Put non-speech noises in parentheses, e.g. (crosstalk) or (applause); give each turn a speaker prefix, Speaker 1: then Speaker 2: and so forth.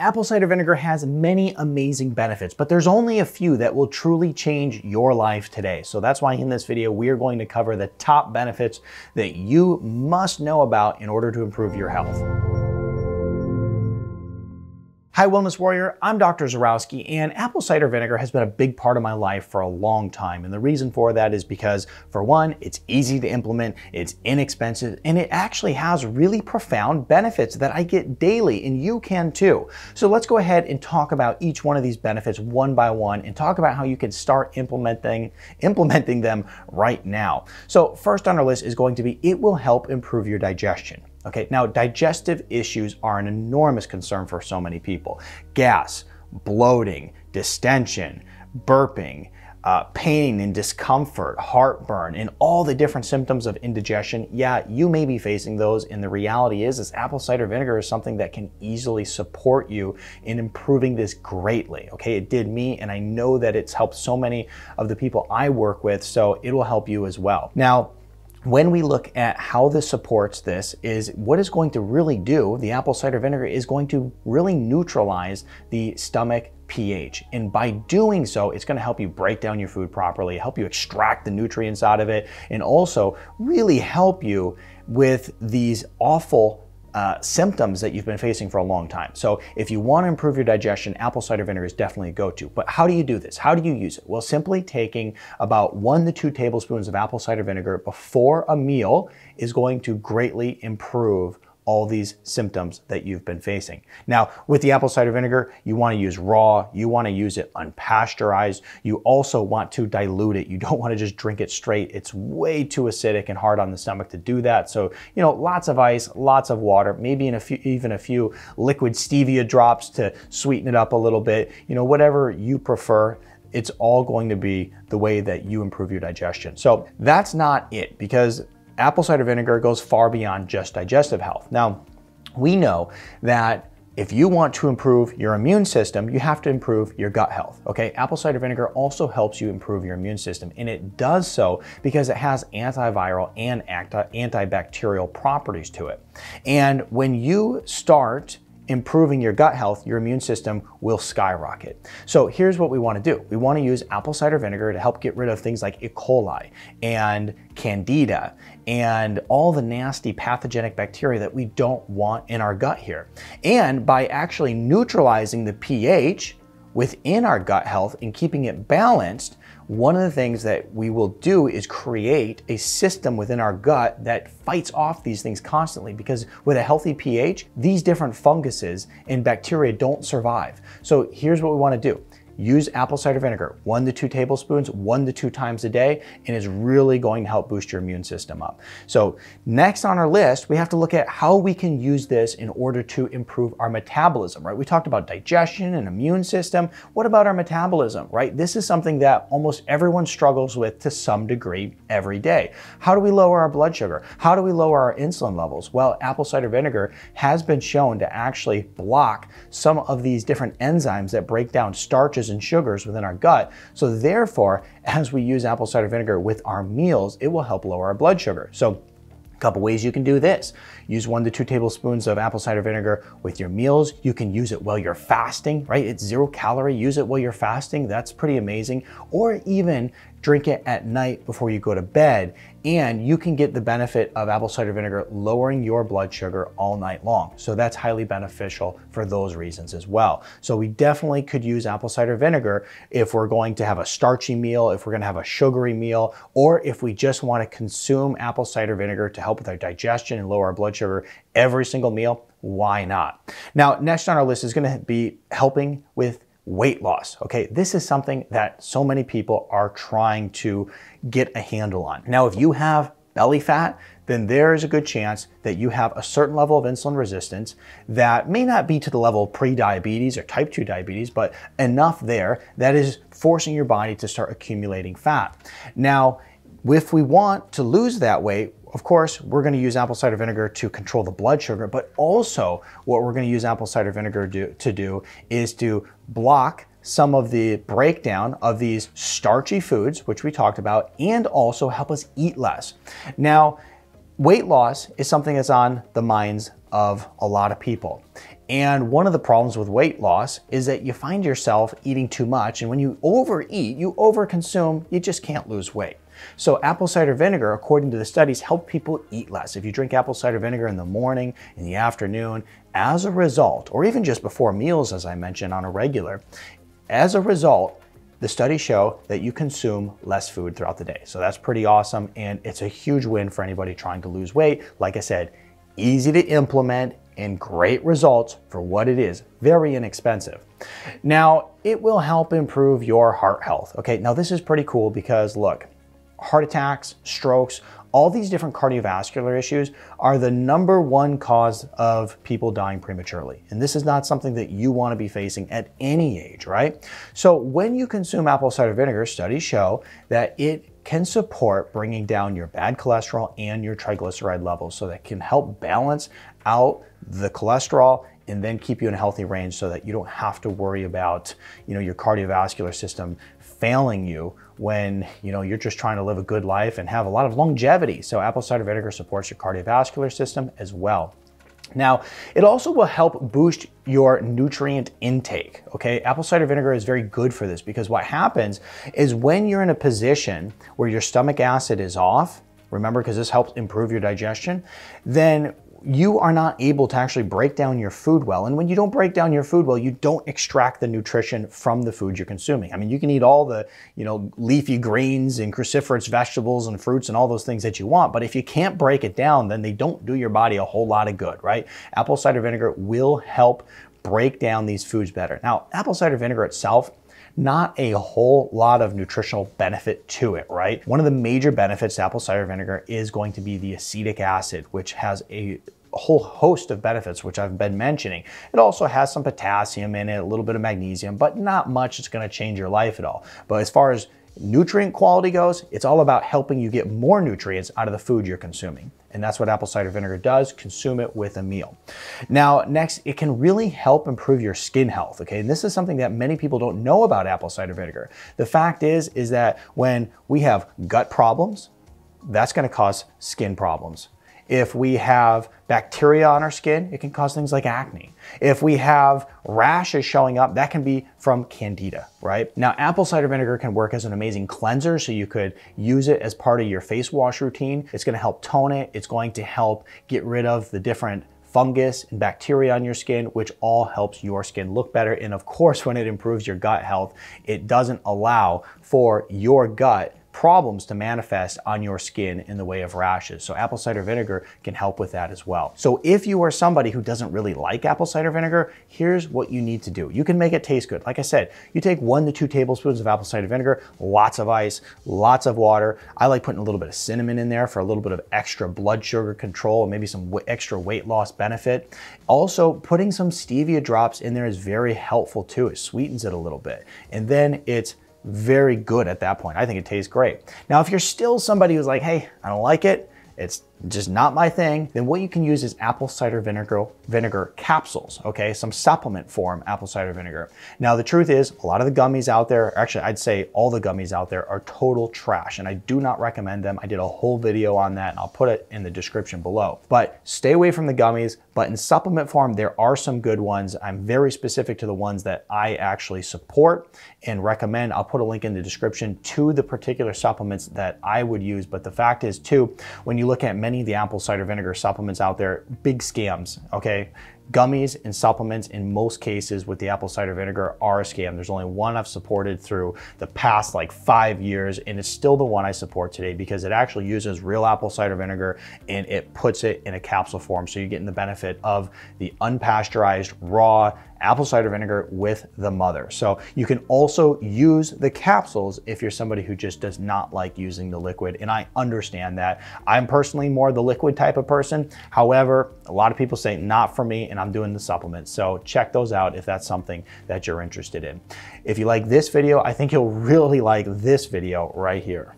Speaker 1: Apple cider vinegar has many amazing benefits, but there's only a few that will truly change your life today. So that's why in this video, we are going to cover the top benefits that you must know about in order to improve your health. Hi, Wellness Warrior. I'm Dr. Zyrowski, and apple cider vinegar has been a big part of my life for a long time. And the reason for that is because, for one, it's easy to implement, it's inexpensive, and it actually has really profound benefits that I get daily, and you can too. So let's go ahead and talk about each one of these benefits one by one and talk about how you can start implementing, implementing them right now. So, first on our list is going to be it will help improve your digestion. Okay, now digestive issues are an enormous concern for so many people. Gas, bloating, distension, burping, uh, pain and discomfort, heartburn, and all the different symptoms of indigestion. Yeah, you may be facing those, and the reality is, is apple cider vinegar is something that can easily support you in improving this greatly. Okay, it did me, and I know that it's helped so many of the people I work with, so it will help you as well. Now, when we look at how this supports this is what is going to really do, the apple cider vinegar is going to really neutralize the stomach pH. And by doing so, it's gonna help you break down your food properly, help you extract the nutrients out of it, and also really help you with these awful uh, symptoms that you've been facing for a long time. So if you want to improve your digestion, apple cider vinegar is definitely a go-to. But how do you do this? How do you use it? Well, simply taking about one to two tablespoons of apple cider vinegar before a meal is going to greatly improve all these symptoms that you've been facing. Now, with the apple cider vinegar, you want to use raw, you want to use it unpasteurized. You also want to dilute it. You don't want to just drink it straight. It's way too acidic and hard on the stomach to do that. So, you know, lots of ice, lots of water, maybe in a few, even a few liquid stevia drops to sweeten it up a little bit. You know, whatever you prefer it's all going to be the way that you improve your digestion. So that's not it because apple cider vinegar goes far beyond just digestive health. Now, we know that if you want to improve your immune system, you have to improve your gut health. Okay, apple cider vinegar also helps you improve your immune system, and it does so because it has antiviral and antibacterial properties to it. And when you start improving your gut health, your immune system will skyrocket. So here's what we want to do. We want to use apple cider vinegar to help get rid of things like E. coli and candida and all the nasty pathogenic bacteria that we don't want in our gut here. And by actually neutralizing the pH within our gut health and keeping it balanced, one of the things that we will do is create a system within our gut that fights off these things constantly because with a healthy pH, these different funguses and bacteria don't survive. So here's what we want to do use apple cider vinegar, one to two tablespoons, one to two times a day, and it's really going to help boost your immune system up. So next on our list, we have to look at how we can use this in order to improve our metabolism, right? We talked about digestion and immune system. What about our metabolism, right? This is something that almost everyone struggles with to some degree every day. How do we lower our blood sugar? How do we lower our insulin levels? Well, apple cider vinegar has been shown to actually block some of these different enzymes that break down starches and sugars within our gut. So therefore, as we use apple cider vinegar with our meals, it will help lower our blood sugar. So a couple ways you can do this. Use one to two tablespoons of apple cider vinegar with your meals. You can use it while you're fasting, right? It's zero calorie. Use it while you're fasting. That's pretty amazing. Or even drink it at night before you go to bed, and you can get the benefit of apple cider vinegar lowering your blood sugar all night long. So that's highly beneficial for those reasons as well. So we definitely could use apple cider vinegar if we're going to have a starchy meal, if we're going to have a sugary meal, or if we just want to consume apple cider vinegar to help with our digestion and lower our blood sugar every single meal. Why not? Now, next on our list is going to be helping with weight loss. Okay, this is something that so many people are trying to get a handle on. Now, if you have belly fat, then there is a good chance that you have a certain level of insulin resistance that may not be to the level of pre-diabetes or type 2 diabetes, but enough there that is forcing your body to start accumulating fat. Now, if we want to lose that weight, of course, we're going to use apple cider vinegar to control the blood sugar, but also what we're going to use apple cider vinegar do, to do is to block some of the breakdown of these starchy foods, which we talked about, and also help us eat less. Now, weight loss is something that's on the minds of a lot of people. And one of the problems with weight loss is that you find yourself eating too much. And when you overeat, you overconsume, you just can't lose weight. So apple cider vinegar, according to the studies, help people eat less. If you drink apple cider vinegar in the morning, in the afternoon, as a result, or even just before meals, as I mentioned on a regular, as a result, the studies show that you consume less food throughout the day. So that's pretty awesome. And it's a huge win for anybody trying to lose weight. Like I said, easy to implement and great results for what it is. Very inexpensive. Now, it will help improve your heart health. Okay, now this is pretty cool because look, heart attacks, strokes, all these different cardiovascular issues are the number one cause of people dying prematurely. And this is not something that you want to be facing at any age, right? So when you consume apple cider vinegar, studies show that it can support bringing down your bad cholesterol and your triglyceride levels so that can help balance out the cholesterol and then keep you in a healthy range so that you don't have to worry about you know your cardiovascular system failing you when you know you're just trying to live a good life and have a lot of longevity. So apple cider vinegar supports your cardiovascular system as well. Now, it also will help boost your nutrient intake. Okay, apple cider vinegar is very good for this because what happens is when you're in a position where your stomach acid is off, remember, because this helps improve your digestion, then you are not able to actually break down your food well. And when you don't break down your food well, you don't extract the nutrition from the food you're consuming. I mean, you can eat all the, you know, leafy greens and cruciferous vegetables and fruits and all those things that you want, but if you can't break it down, then they don't do your body a whole lot of good, right? Apple cider vinegar will help break down these foods better. Now, apple cider vinegar itself not a whole lot of nutritional benefit to it, right? One of the major benefits to apple cider vinegar is going to be the acetic acid, which has a whole host of benefits, which I've been mentioning. It also has some potassium in it, a little bit of magnesium, but not much that's gonna change your life at all. But as far as nutrient quality goes, it's all about helping you get more nutrients out of the food you're consuming. And that's what apple cider vinegar does, consume it with a meal. Now, next, it can really help improve your skin health, okay? And this is something that many people don't know about apple cider vinegar. The fact is, is that when we have gut problems, that's gonna cause skin problems. If we have bacteria on our skin, it can cause things like acne. If we have rashes showing up, that can be from candida, right? Now, apple cider vinegar can work as an amazing cleanser, so you could use it as part of your face wash routine. It's gonna help tone it. It's going to help get rid of the different fungus and bacteria on your skin, which all helps your skin look better. And of course, (laughs) when it improves your gut health, it doesn't allow for your gut problems to manifest on your skin in the way of rashes. So apple cider vinegar can help with that as well. So if you are somebody who doesn't really like apple cider vinegar, here's what you need to do. You can make it taste good. Like I said, you take one to two tablespoons of apple cider vinegar, lots of ice, lots of water. I like putting a little bit of cinnamon in there for a little bit of extra blood sugar control and maybe some extra weight loss benefit. Also, putting some stevia drops in there is very helpful too. It sweetens it a little bit. And then it's very good at that point. I think it tastes great. Now, if you're still somebody who's like, hey, I don't like it, it's just not my thing, then what you can use is apple cider vinegar, vinegar capsules, okay? Some supplement form apple cider vinegar. Now, the truth is, a lot of the gummies out there, actually, I'd say all the gummies out there are total trash, and I do not recommend them. I did a whole video on that, and I'll put it in the description below. But stay away from the gummies, but in supplement form, there are some good ones. I'm very specific to the ones that I actually support and recommend. I'll put a link in the description to the particular supplements that I would use, but the fact is, too, when you look at many many of the apple cider vinegar supplements out there, big scams, okay? Gummies and supplements in most cases with the apple cider vinegar are a scam. There's only one I've supported through the past like five years, and it's still the one I support today because it actually uses real apple cider vinegar and it puts it in a capsule form. So you're getting the benefit of the unpasteurized, raw, apple cider vinegar with the mother. So you can also use the capsules if you're somebody who just does not like using the liquid. And I understand that. I'm personally more the liquid type of person. However, a lot of people say not for me and I'm doing the supplements. So check those out if that's something that you're interested in. If you like this video, I think you'll (laughs) really like this video right here.